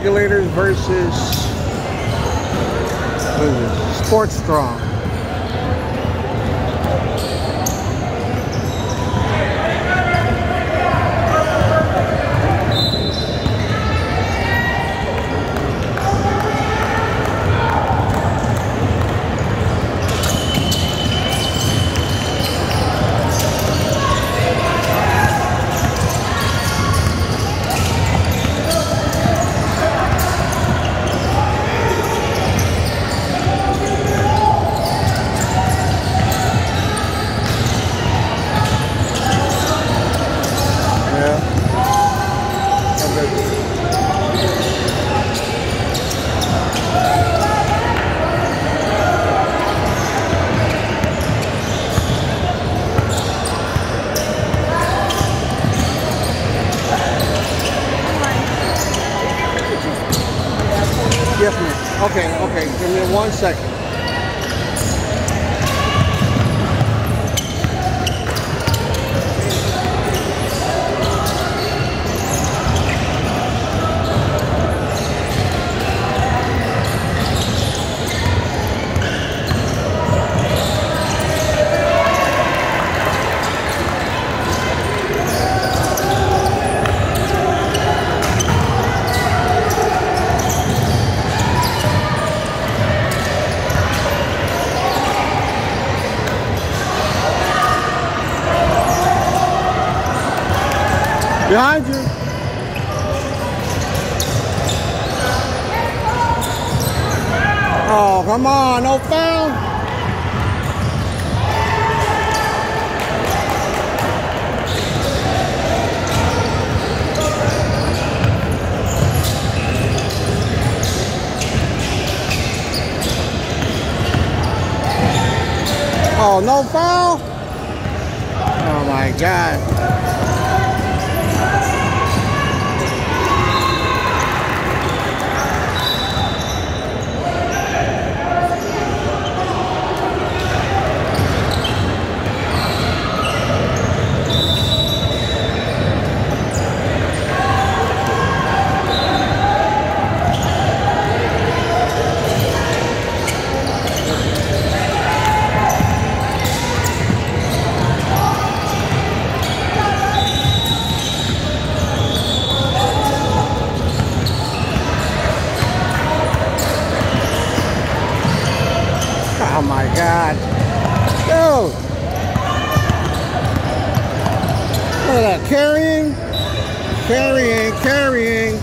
Regulators versus Behind you. Oh, come on. No foul. Oh, no foul? Oh my God. Oh my God. Dude. Look at that. Carrying. Carrying. Carrying.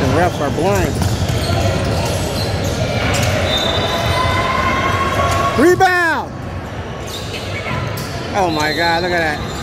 The refs are blind. Rebound. Oh my God. Look at that.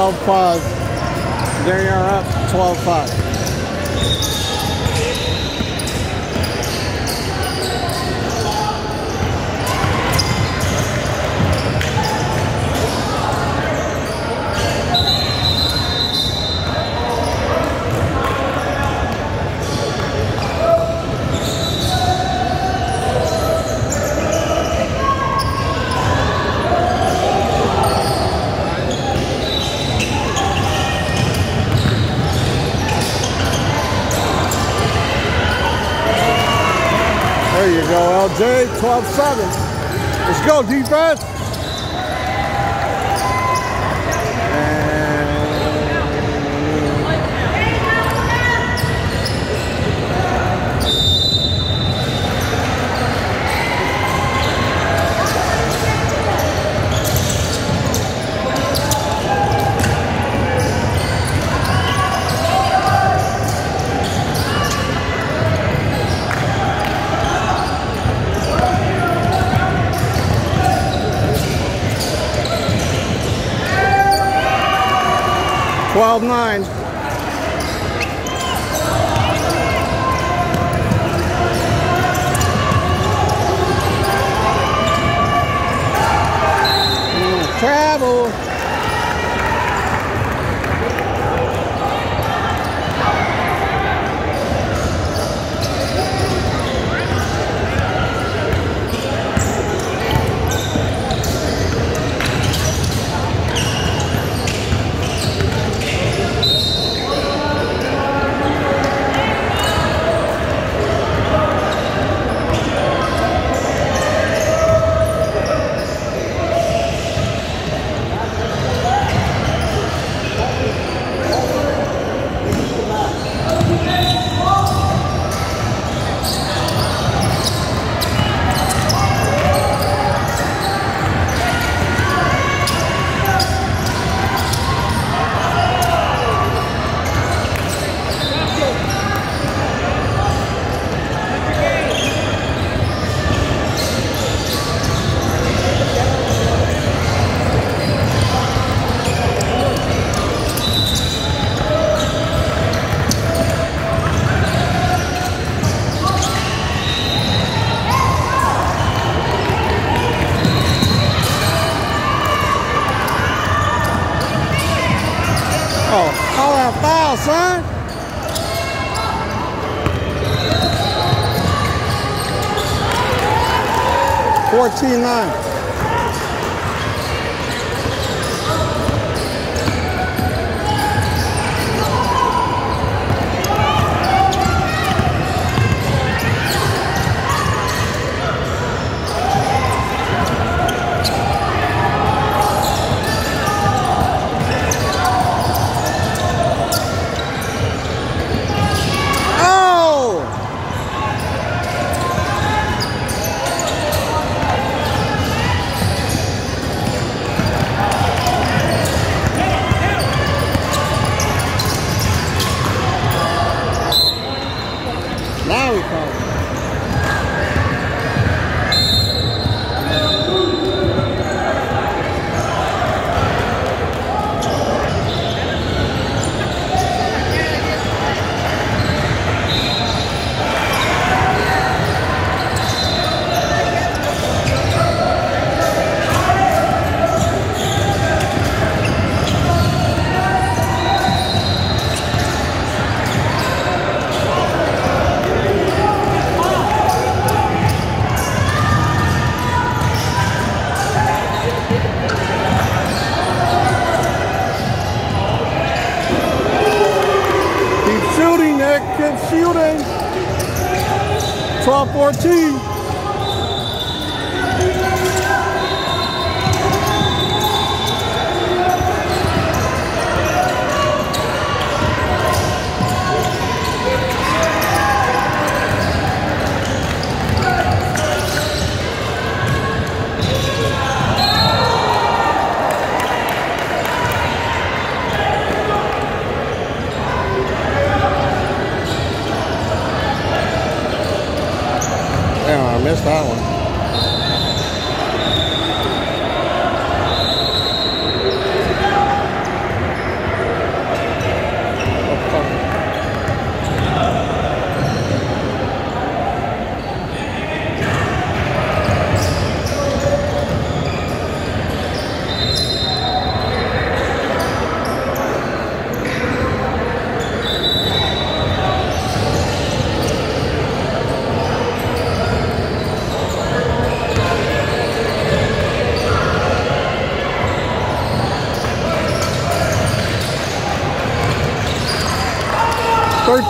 rapaz. 12-7. Let's go, defense. Wild Nine. 시 인. 14.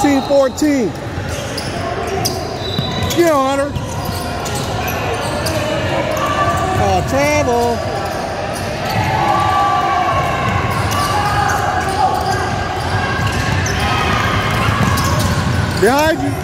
Thirteen, fourteen. Get on her. Oh, travel. Behind you.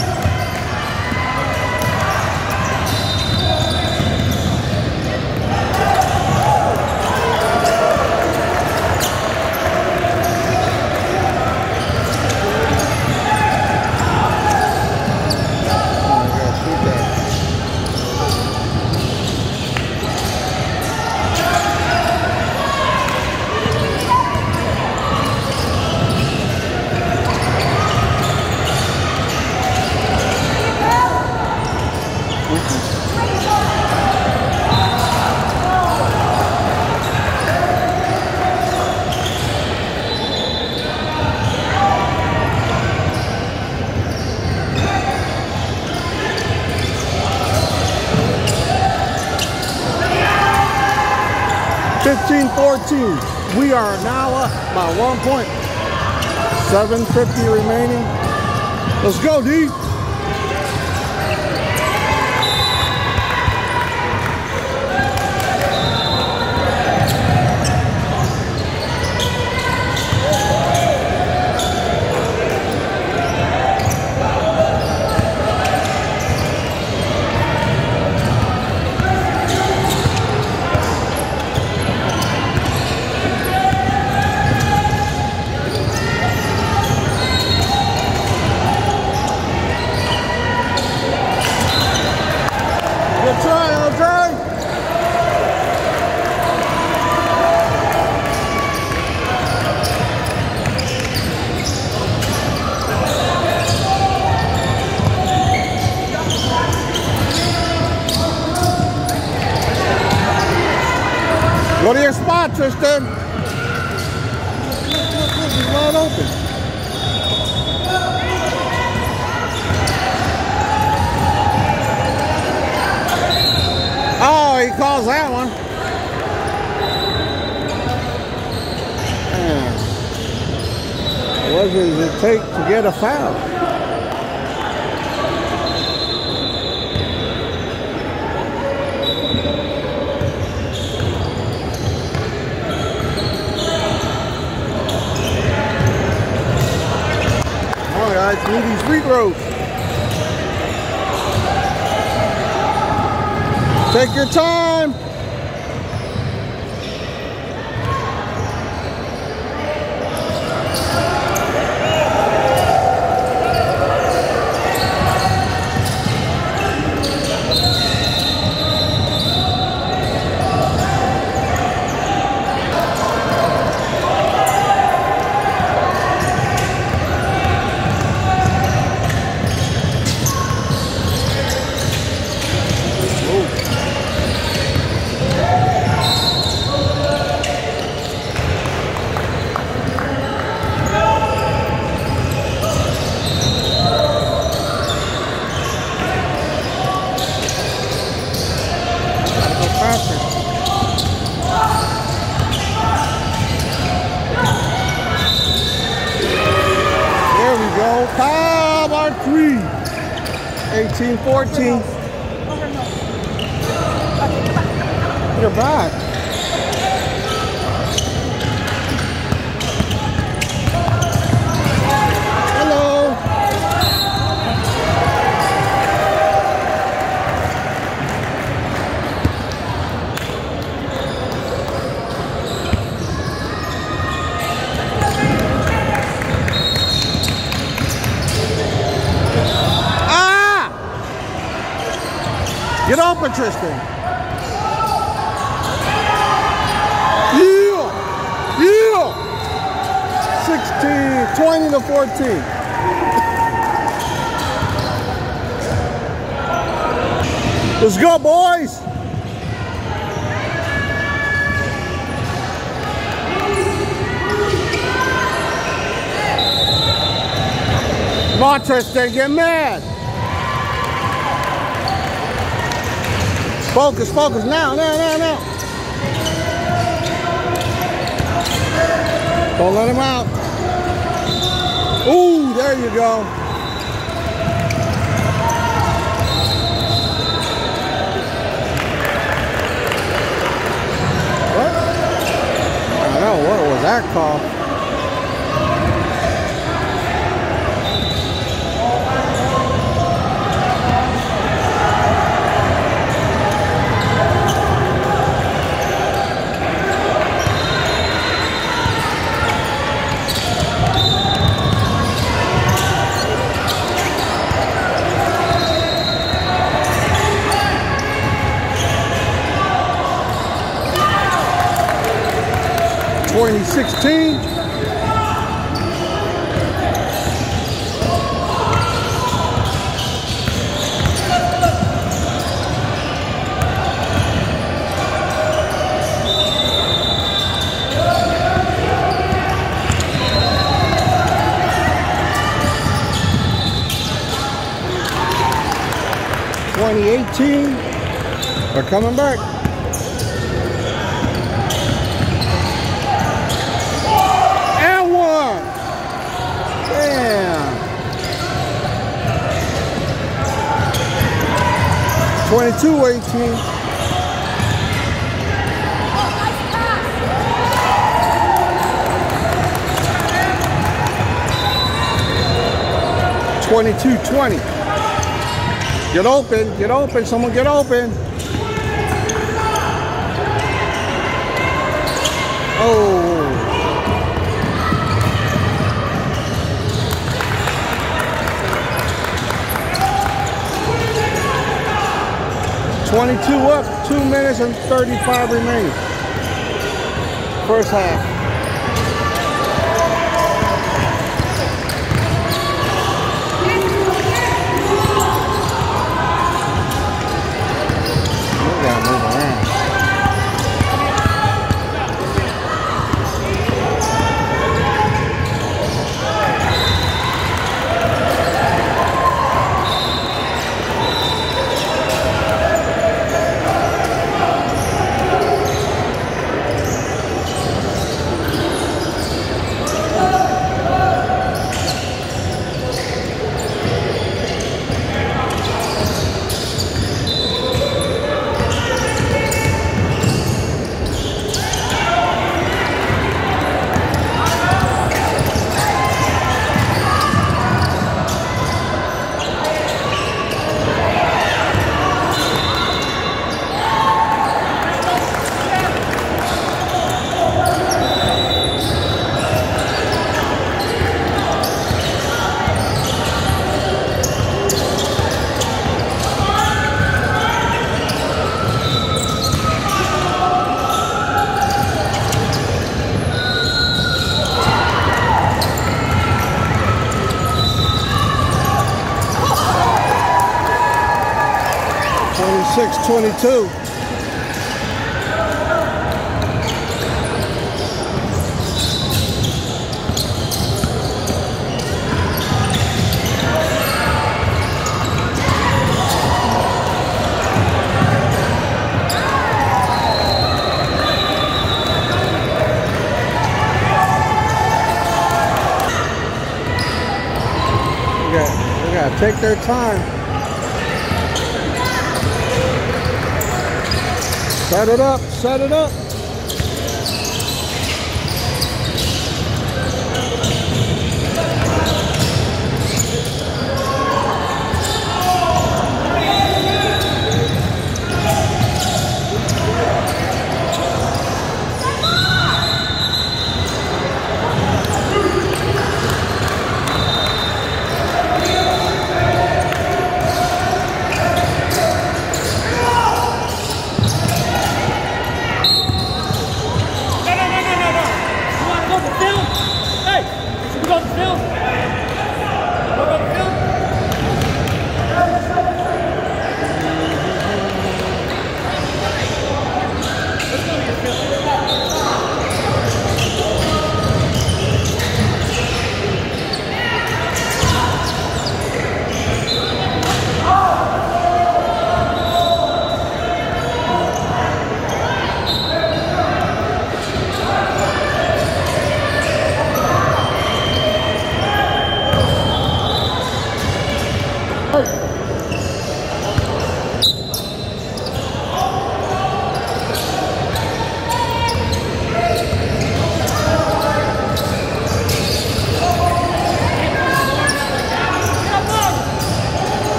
Are now by one point. 750 remaining. Let's go, D. to your spot, Tristan. He's wide open. Oh, he calls that one. Man. What does it take to get a foul? Guys, need these free throws. Take your time. Gotta go faster. There we go. Kyle, our three. 18 14. You're back. Hello. Ah! Get open, Tristan. Yeah! Yeah! 16, 20 to 14. Let's go, boys! On, Tristan, get mad. Focus, focus, now, now, now, now. Don't let him out. Ooh, there you go. What? I don't know, what was that call? Twenty sixteen. 2018 are coming back. And one. Damn. 22 18. Twenty-two twenty. Get open, get open, someone get open. 22 up, 2 minutes and 35 remaining. First half. Twenty-two. We gotta take their time. Set it up, set it up.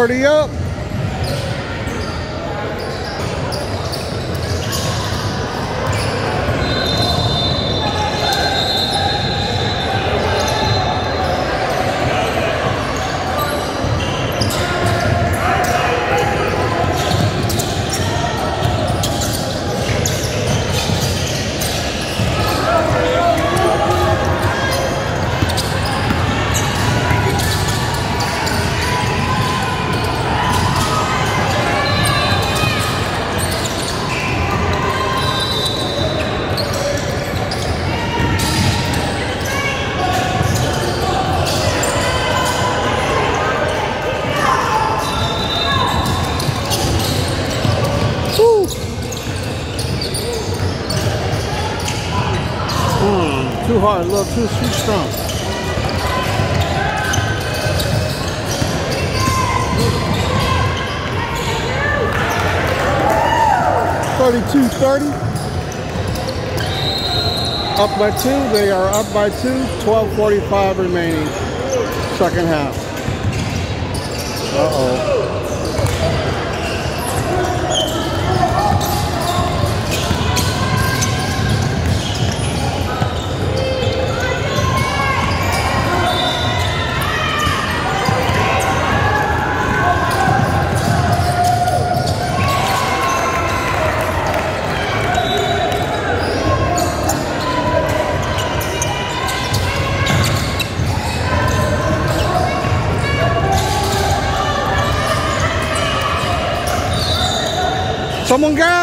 Thirty up. 30. Up by two. They are up by two. 12.45 remaining. Second half. Uh-oh. Someone got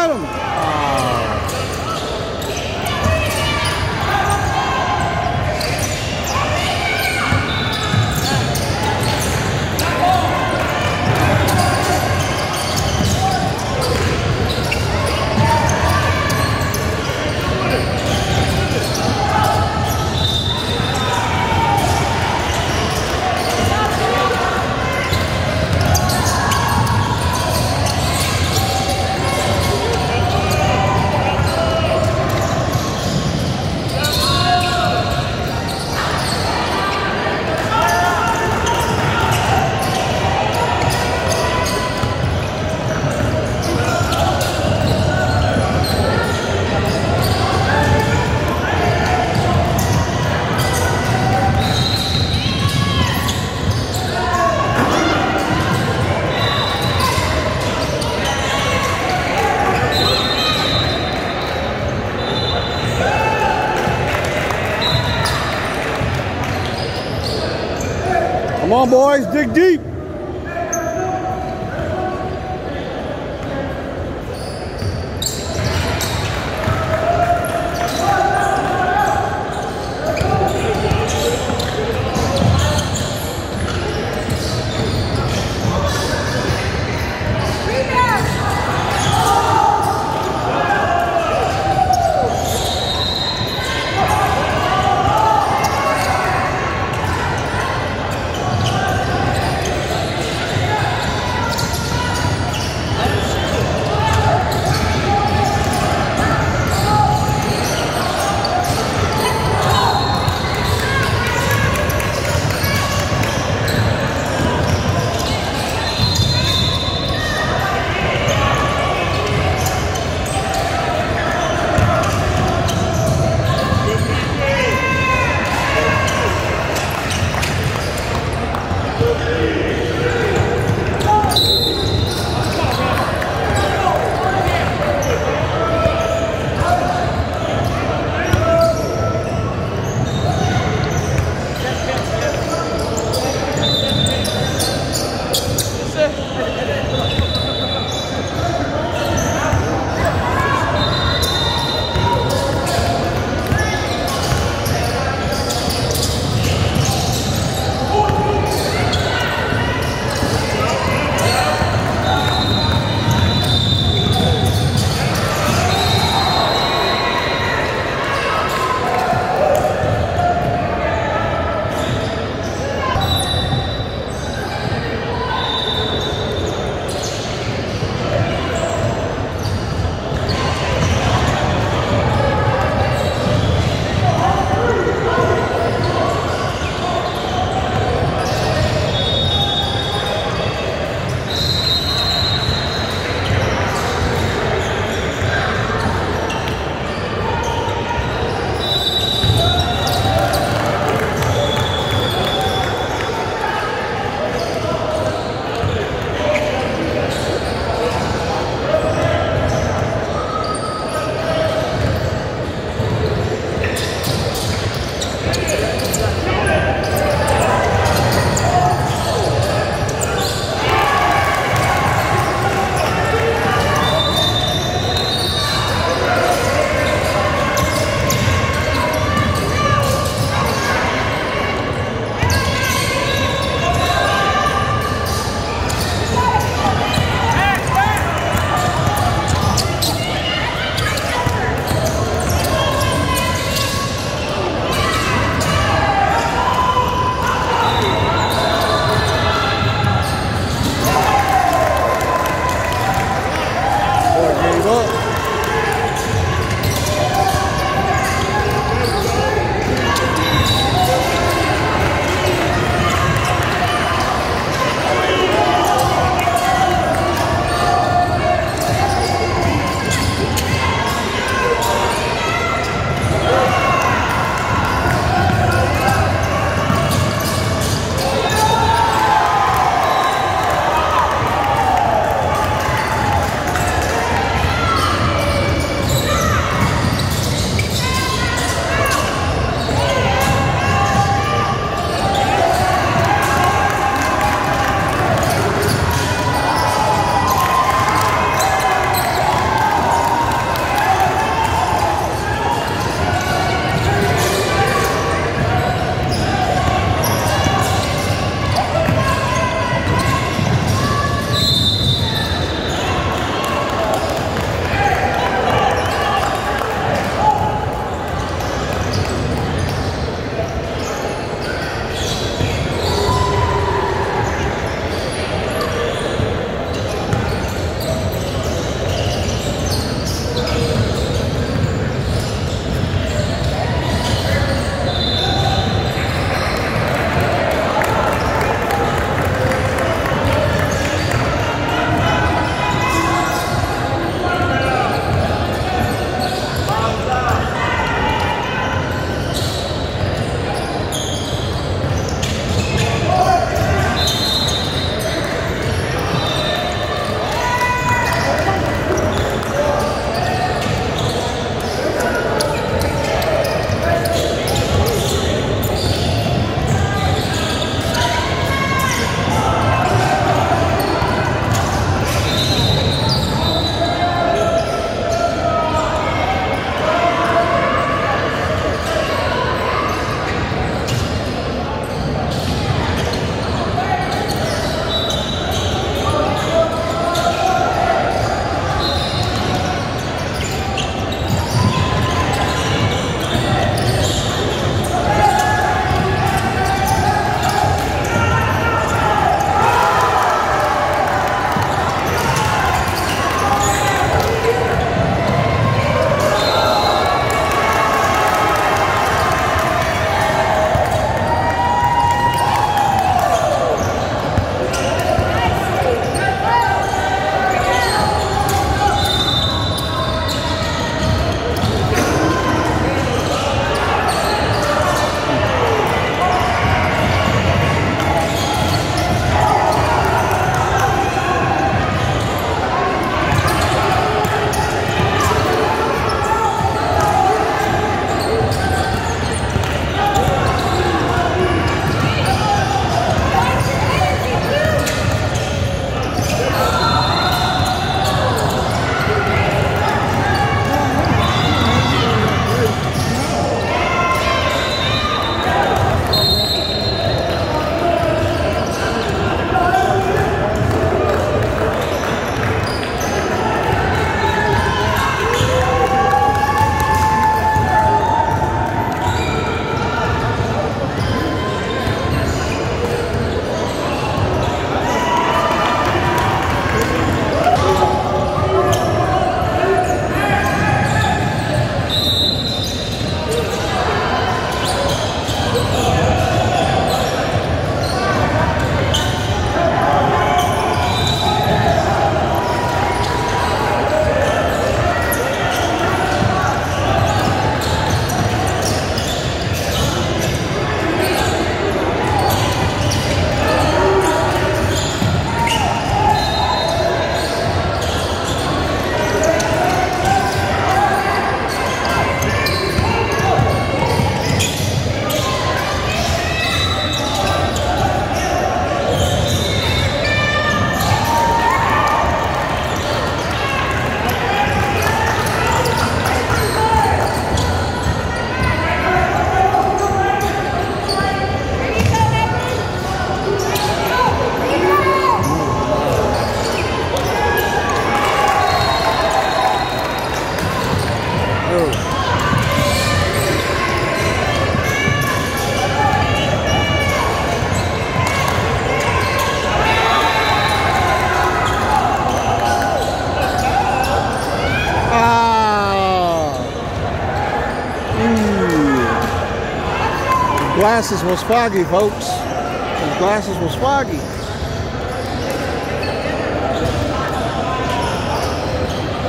glasses was foggy, folks. His glasses was foggy.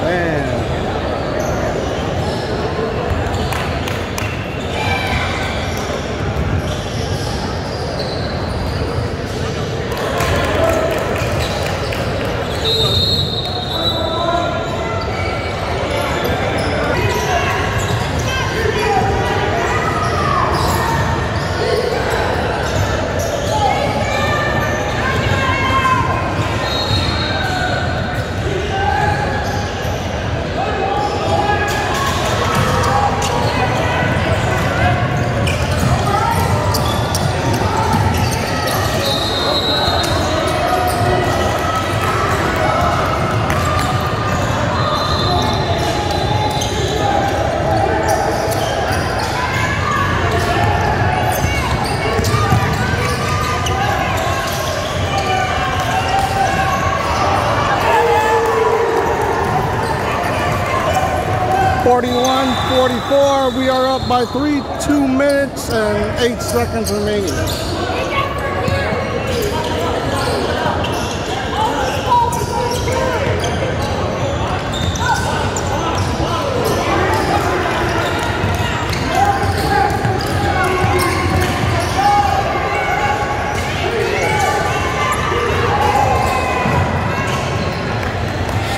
Man. 41-44. We are up by three, two minutes and eight seconds remaining.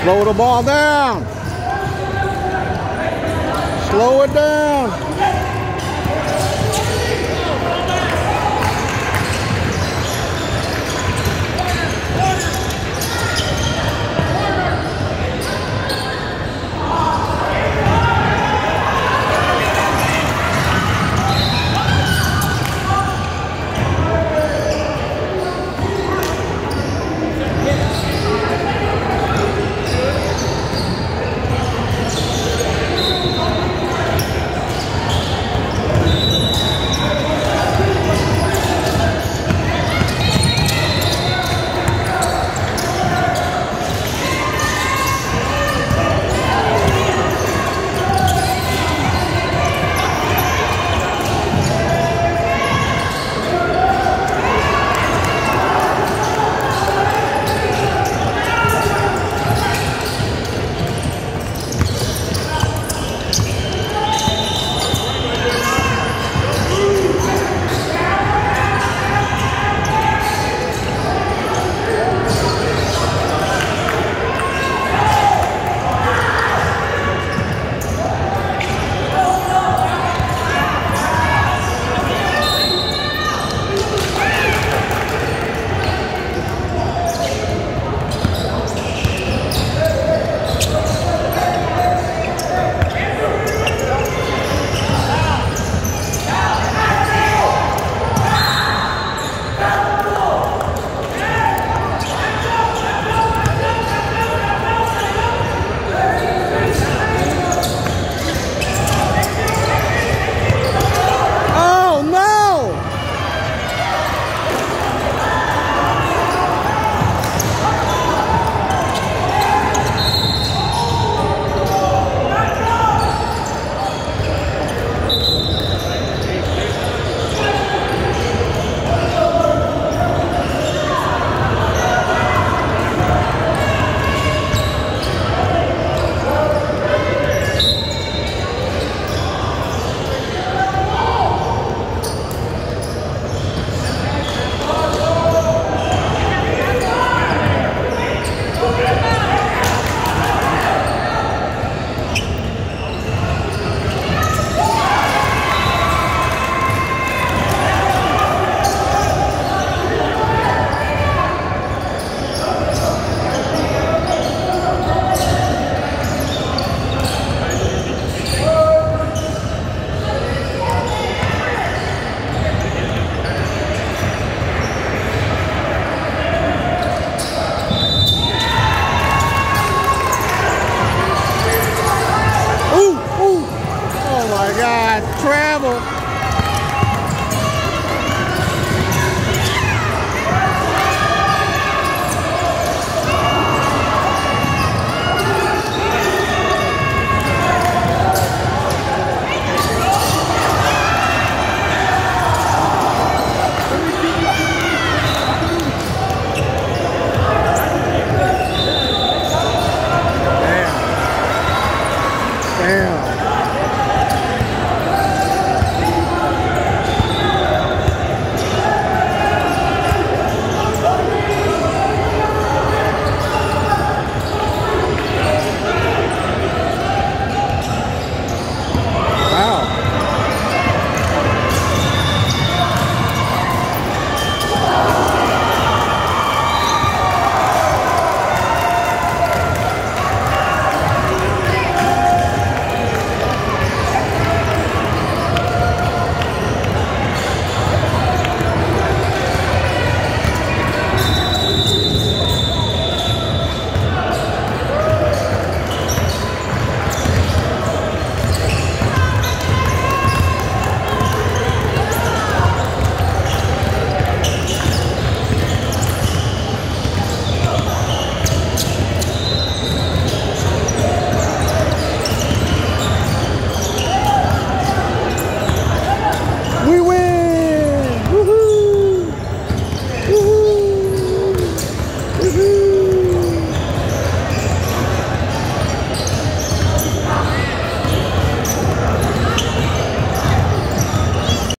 Slow the ball down. Slow it down.